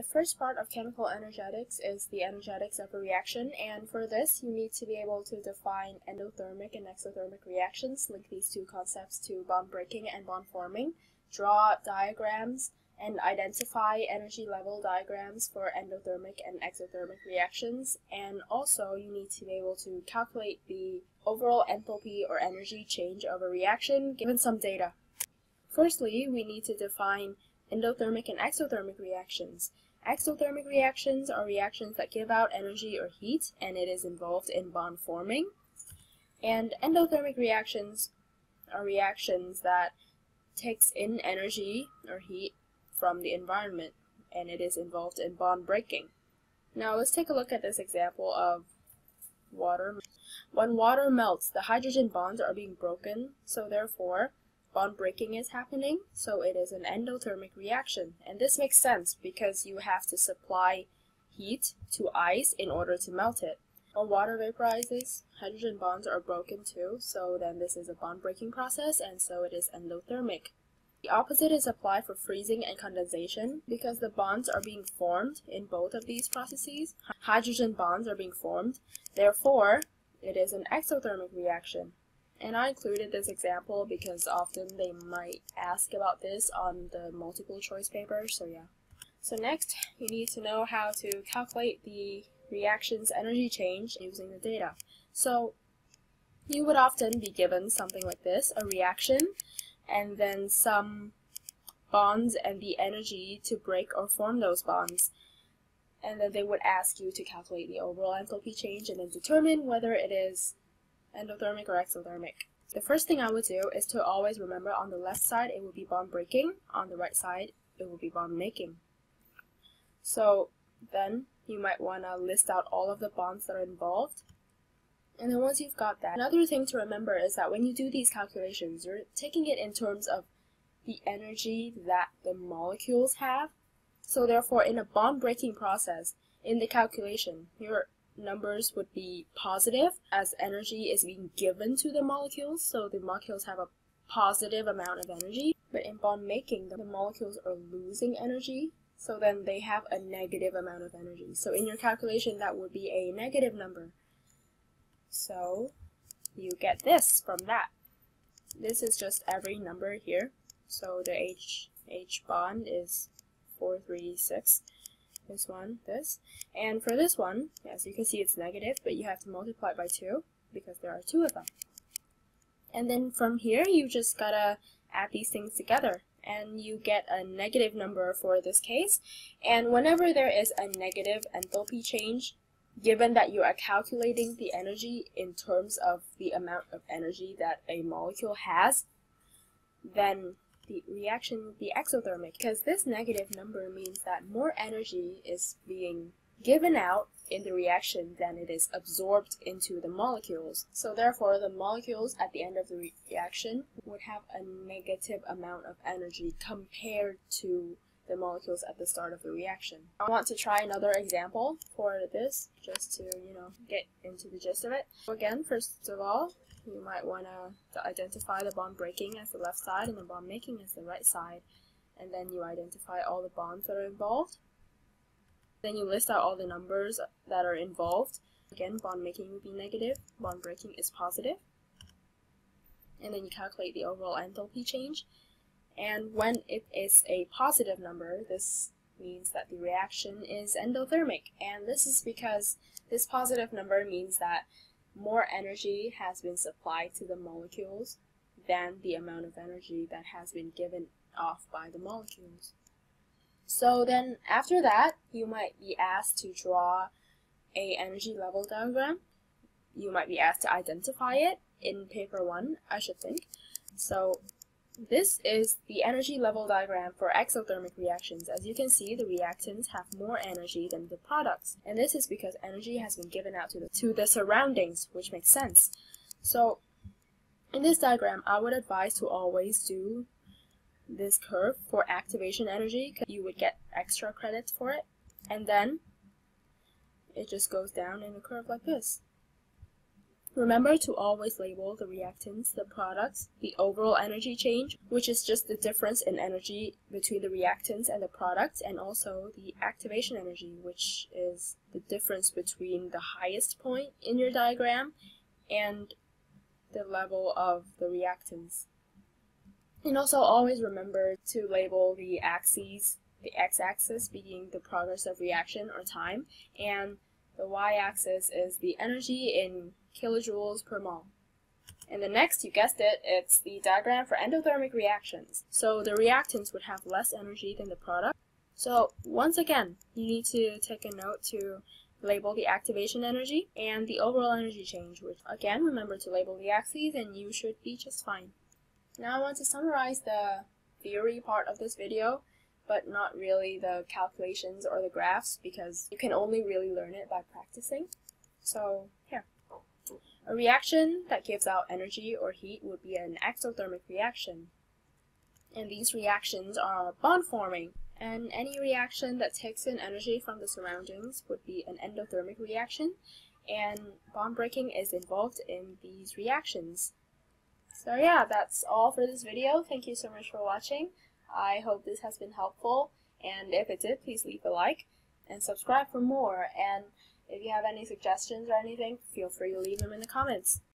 The first part of chemical energetics is the energetics of a reaction, and for this you need to be able to define endothermic and exothermic reactions, link these two concepts to bond breaking and bond forming, draw diagrams, and identify energy level diagrams for endothermic and exothermic reactions, and also you need to be able to calculate the overall enthalpy or energy change of a reaction given some data. Firstly, we need to define endothermic and exothermic reactions. Exothermic reactions are reactions that give out energy or heat, and it is involved in bond forming. And endothermic reactions are reactions that takes in energy or heat from the environment, and it is involved in bond breaking. Now let's take a look at this example of water. When water melts, the hydrogen bonds are being broken, so therefore bond breaking is happening, so it is an endothermic reaction. And this makes sense because you have to supply heat to ice in order to melt it. When water vaporizes, hydrogen bonds are broken too, so then this is a bond breaking process, and so it is endothermic. The opposite is applied for freezing and condensation because the bonds are being formed in both of these processes. Hydrogen bonds are being formed, therefore, it is an exothermic reaction. And I included this example because often they might ask about this on the multiple choice paper, so yeah. So next, you need to know how to calculate the reaction's energy change using the data. So you would often be given something like this, a reaction, and then some bonds and the energy to break or form those bonds. And then they would ask you to calculate the overall enthalpy change and then determine whether it is endothermic or exothermic. The first thing I would do is to always remember on the left side it will be bond breaking, on the right side it will be bond making. So then you might want to list out all of the bonds that are involved. And then once you've got that, another thing to remember is that when you do these calculations, you're taking it in terms of the energy that the molecules have. So therefore, in a bond breaking process, in the calculation, you're numbers would be positive as energy is being given to the molecules, so the molecules have a positive amount of energy. But in bond making, the molecules are losing energy, so then they have a negative amount of energy. So in your calculation, that would be a negative number. So you get this from that. This is just every number here. So the H, H bond is 436 this one, this. And for this one, as you can see it's negative, but you have to multiply by 2 because there are two of them. And then from here, you just gotta add these things together and you get a negative number for this case. And whenever there is a negative enthalpy change, given that you are calculating the energy in terms of the amount of energy that a molecule has, then the reaction would be exothermic because this negative number means that more energy is being given out in the reaction than it is absorbed into the molecules. So therefore, the molecules at the end of the reaction would have a negative amount of energy compared to the molecules at the start of the reaction. I want to try another example for this, just to, you know, get into the gist of it. So again, first of all, you might want to identify the bond breaking as the left side and the bond making as the right side. And then you identify all the bonds that are involved. Then you list out all the numbers that are involved. Again, bond making would be negative, bond breaking is positive. And then you calculate the overall enthalpy change. And when it is a positive number, this means that the reaction is endothermic. And this is because this positive number means that more energy has been supplied to the molecules than the amount of energy that has been given off by the molecules. So then after that, you might be asked to draw a energy level diagram. You might be asked to identify it in paper 1, I should think. So this is the energy level diagram for exothermic reactions. As you can see, the reactants have more energy than the products. And this is because energy has been given out to the, to the surroundings, which makes sense. So, in this diagram, I would advise to always do this curve for activation energy, because you would get extra credits for it. And then, it just goes down in a curve like this. Remember to always label the reactants, the products, the overall energy change, which is just the difference in energy between the reactants and the products, and also the activation energy, which is the difference between the highest point in your diagram and the level of the reactants. And also always remember to label the axes, the x-axis being the progress of reaction or time, and the y-axis is the energy in kilojoules per mole. And the next, you guessed it, it's the diagram for endothermic reactions. So the reactants would have less energy than the product. So once again, you need to take a note to label the activation energy and the overall energy change, which again, remember to label the axes and you should be just fine. Now I want to summarize the theory part of this video, but not really the calculations or the graphs because you can only really learn it by practicing. So here. A reaction that gives out energy or heat would be an exothermic reaction. And these reactions are bond forming. And any reaction that takes in energy from the surroundings would be an endothermic reaction. And bond breaking is involved in these reactions. So yeah, that's all for this video. Thank you so much for watching. I hope this has been helpful. And if it did, please leave a like and subscribe for more. And if you have any suggestions or anything, feel free to leave them in the comments.